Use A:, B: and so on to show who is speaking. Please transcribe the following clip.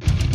A: you